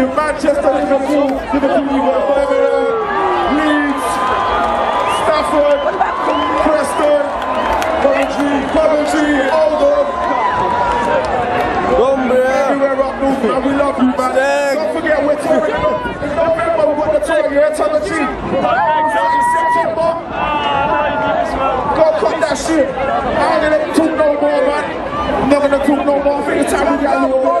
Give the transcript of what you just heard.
in Manchester, Liverpool, Liverpool, you've got Birmingham, Leeds, Stafford, Preston, Coventry, Coventry, Oldham. Everywhere up north, man, we love you, man. Don't forget we're touring in November, we've got the tour, yeah, tell the team. In September, go cut that shit. I ain't gonna talk no more, man. I'm not gonna talk no more. I think it's time we get a little more